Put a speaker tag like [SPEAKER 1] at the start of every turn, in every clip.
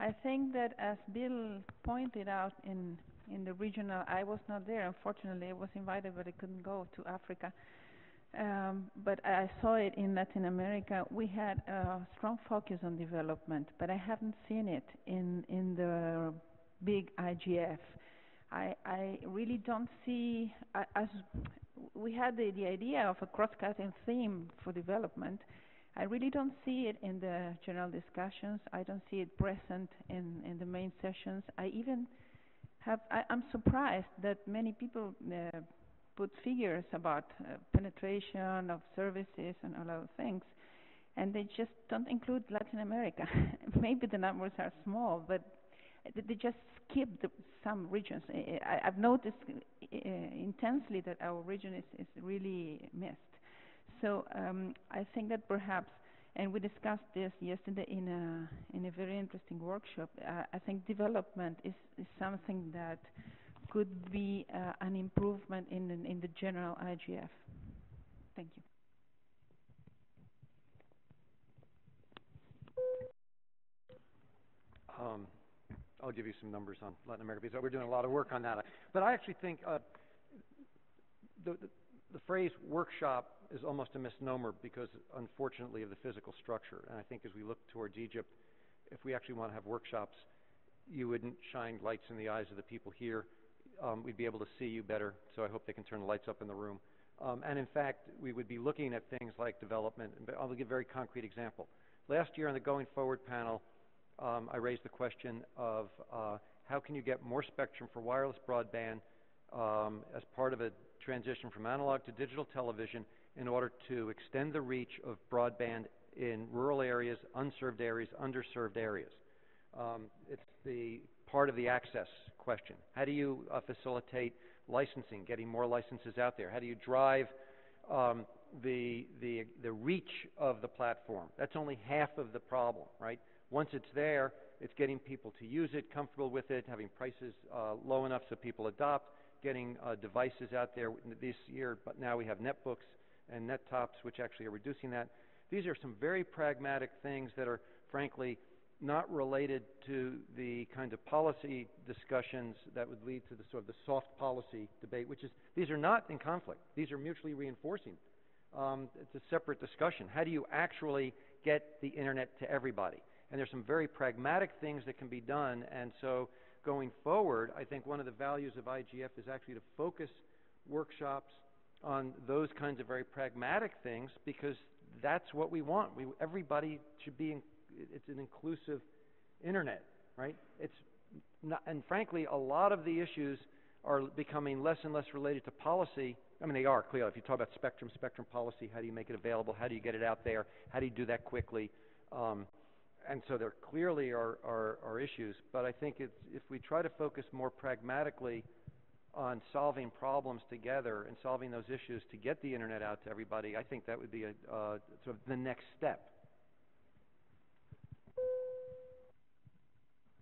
[SPEAKER 1] I think that as Bill pointed out in in the regional, I was not there. Unfortunately, I was invited, but I couldn't go to Africa. Um, but I saw it in Latin America. We had a strong focus on development, but I haven't seen it in in the big IGF. I I really don't see as we had the, the idea of a cross-cutting theme for development. I really don't see it in the general discussions. I don't see it present in, in the main sessions. I even have, I, am surprised that many people uh, put figures about uh, penetration of services and all of things, and they just don't include Latin America. Maybe the numbers are small, but they just skip the, some regions. I, have noticed uh, intensely that our region is, is really missed. So um, I think that perhaps, and we discussed this yesterday in a in a very interesting workshop. Uh, I think development is, is something that could be uh, an improvement in in the general IGF. Thank you.
[SPEAKER 2] Um, I'll give you some numbers on Latin America we're doing a lot of work on that. But I actually think uh, the, the, the phrase workshop is almost a misnomer because, unfortunately, of the physical structure. And I think as we look towards Egypt, if we actually want to have workshops, you wouldn't shine lights in the eyes of the people here. Um, we'd be able to see you better. So I hope they can turn the lights up in the room. Um, and in fact, we would be looking at things like development. I'll give a very concrete example. Last year on the Going Forward panel, um, I raised the question of uh, how can you get more spectrum for wireless broadband um, as part of a transition from analog to digital television in order to extend the reach of broadband in rural areas, unserved areas, underserved areas. Um, it's the part of the access question. How do you uh, facilitate licensing, getting more licenses out there? How do you drive um, the, the, the reach of the platform? That's only half of the problem, right? Once it's there, it's getting people to use it, comfortable with it, having prices uh, low enough so people adopt, getting uh, devices out there this year. But now we have netbooks and net tops, which actually are reducing that. These are some very pragmatic things that are, frankly, not related to the kind of policy discussions that would lead to the sort of the soft policy debate, which is these are not in conflict. These are mutually reinforcing. Um, it's a separate discussion. How do you actually get the internet to everybody? And there's some very pragmatic things that can be done. And so going forward, I think one of the values of IGF is actually to focus workshops on those kinds of very pragmatic things because that's what we want. We, everybody should be, in, it's an inclusive internet, right? It's not, and frankly, a lot of the issues are becoming less and less related to policy. I mean, they are clearly. If you talk about spectrum, spectrum policy, how do you make it available? How do you get it out there? How do you do that quickly? Um, and so there clearly are, are, are issues, but I think if we try to focus more pragmatically on solving problems together and solving those issues to get the internet out to everybody, I think that would be a, uh, sort of the next step.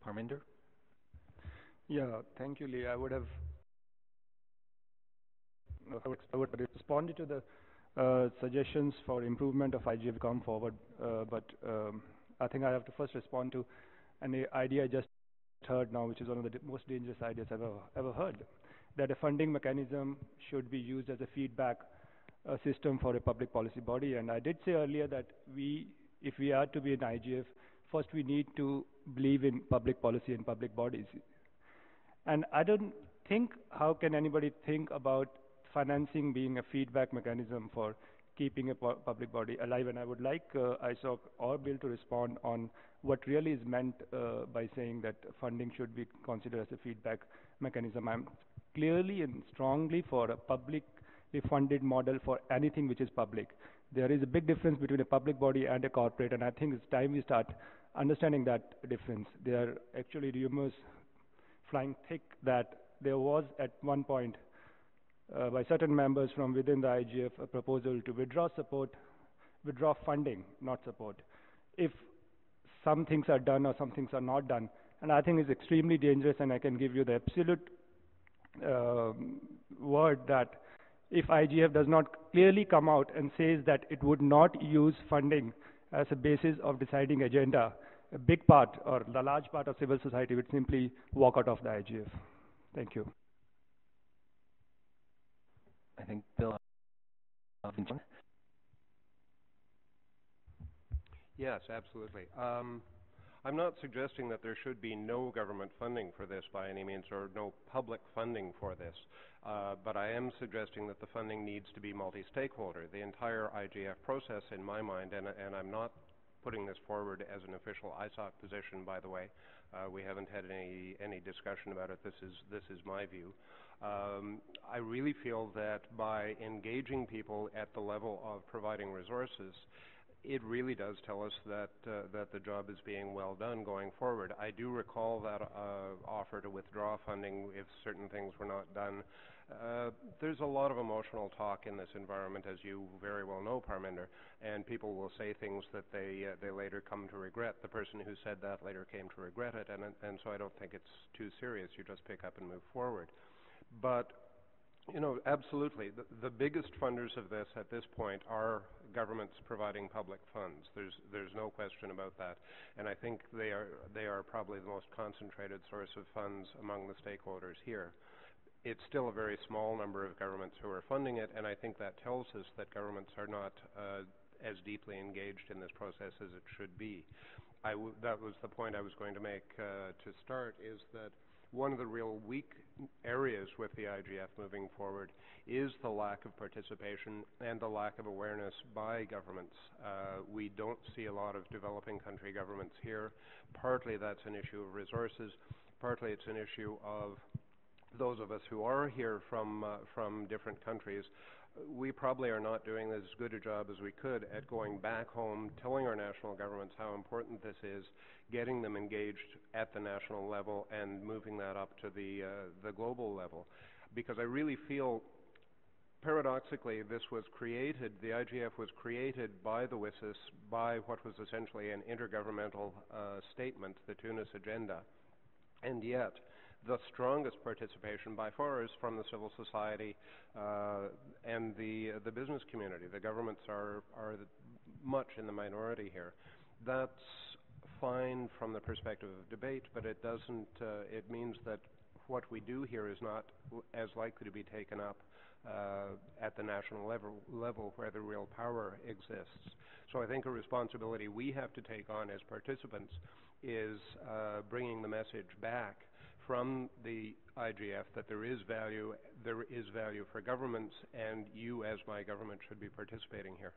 [SPEAKER 3] Parminder?
[SPEAKER 4] Yeah, thank you, Lee. I would have I would responded to the uh, suggestions for improvement of IGF come forward, uh, but um, I think I have to first respond to an idea I just heard now, which is one of the most dangerous ideas I've ever, ever heard, that a funding mechanism should be used as a feedback uh, system for a public policy body. And I did say earlier that we, if we are to be an IGF, first we need to believe in public policy and public bodies. And I don't think, how can anybody think about financing being a feedback mechanism for keeping a public body alive. And I would like uh, ISOC or Bill to respond on what really is meant uh, by saying that funding should be considered as a feedback mechanism. I'm clearly and strongly for a publicly funded model for anything which is public. There is a big difference between a public body and a corporate, and I think it's time we start understanding that difference. There are actually rumors flying thick that there was at one point uh, by certain members from within the IGF a proposal to withdraw support, withdraw funding, not support, if some things are done or some things are not done. And I think it's extremely dangerous, and I can give you the absolute uh, word that if IGF does not clearly come out and says that it would not use funding as a basis of deciding agenda, a big part or the large part of civil society would simply walk out of the IGF. Thank you.
[SPEAKER 3] I think Bill.
[SPEAKER 5] Yes, absolutely. Um, I'm not suggesting that there should be no government funding for this by any means, or no public funding for this. Uh, but I am suggesting that the funding needs to be multi-stakeholder. The entire IGF process, in my mind, and, and I'm not putting this forward as an official ISOC position, by the way. Uh, we haven't had any any discussion about it. This is this is my view. Um, I really feel that by engaging people at the level of providing resources, it really does tell us that uh, that the job is being well done going forward. I do recall that uh, offer to withdraw funding if certain things were not done. Uh, there's a lot of emotional talk in this environment, as you very well know, Parminder, and people will say things that they uh, they later come to regret. The person who said that later came to regret it, and and so I don't think it's too serious. You just pick up and move forward. But you know, absolutely. The, the biggest funders of this at this point are governments providing public funds. There's there's no question about that, and I think they are they are probably the most concentrated source of funds among the stakeholders here. It's still a very small number of governments who are funding it, and I think that tells us that governments are not uh, as deeply engaged in this process as it should be. That was the point I was going to make uh, to start. Is that one of the real weak areas with the IGF moving forward is the lack of participation and the lack of awareness by governments. Uh, we don't see a lot of developing country governments here. Partly that's an issue of resources, partly it's an issue of those of us who are here from uh, from different countries we probably are not doing as good a job as we could at going back home, telling our national governments how important this is, getting them engaged at the national level, and moving that up to the uh, the global level. Because I really feel, paradoxically, this was created. The IGF was created by the WSIS by what was essentially an intergovernmental uh, statement, the Tunis Agenda, and yet the strongest participation by far is from the civil society uh, and the the business community. The governments are are much in the minority here. That's fine from the perspective of debate, but it doesn't. Uh, it means that what we do here is not as likely to be taken up uh, at the national level, level where the real power exists. So I think a responsibility we have to take on as participants is uh, bringing the message back from the IGF that there is value, there is value for governments, and you, as my government, should be participating here.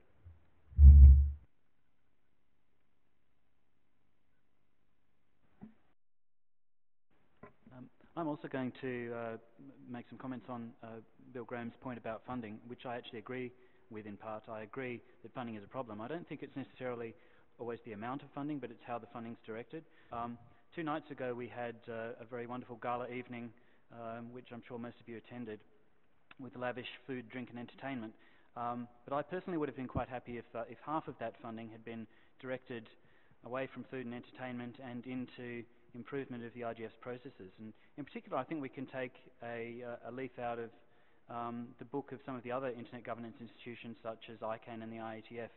[SPEAKER 6] Um, I'm also going to uh, make some comments on uh, Bill Graham's point about funding, which I actually agree with in part. I agree that funding is a problem. I don't think it's necessarily always the amount of funding, but it's how the funding's directed. Um, Two nights ago, we had uh, a very wonderful gala evening, um, which I'm sure most of you attended, with lavish food, drink, and entertainment. Um, but I personally would have been quite happy if, uh, if half of that funding had been directed away from food and entertainment and into improvement of the IGF's processes. And in particular, I think we can take a, uh, a leaf out of um, the book of some of the other internet governance institutions, such as ICANN and the IETF,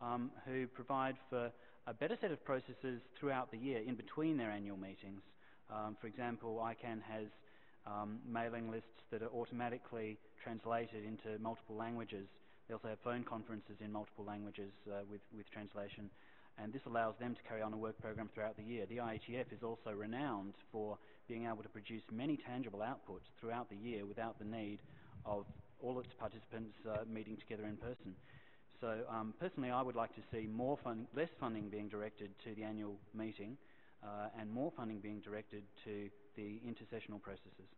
[SPEAKER 6] um, who provide for a better set of processes throughout the year in between their annual meetings. Um, for example, ICANN has um, mailing lists that are automatically translated into multiple languages. They also have phone conferences in multiple languages uh, with, with translation, and this allows them to carry on a work program throughout the year. The IETF is also renowned for being able to produce many tangible outputs throughout the year without the need of all its participants uh, meeting together in person. So um, personally, I would like to see more fund, less funding being directed to the annual meeting uh, and more funding being directed to the intersessional processes.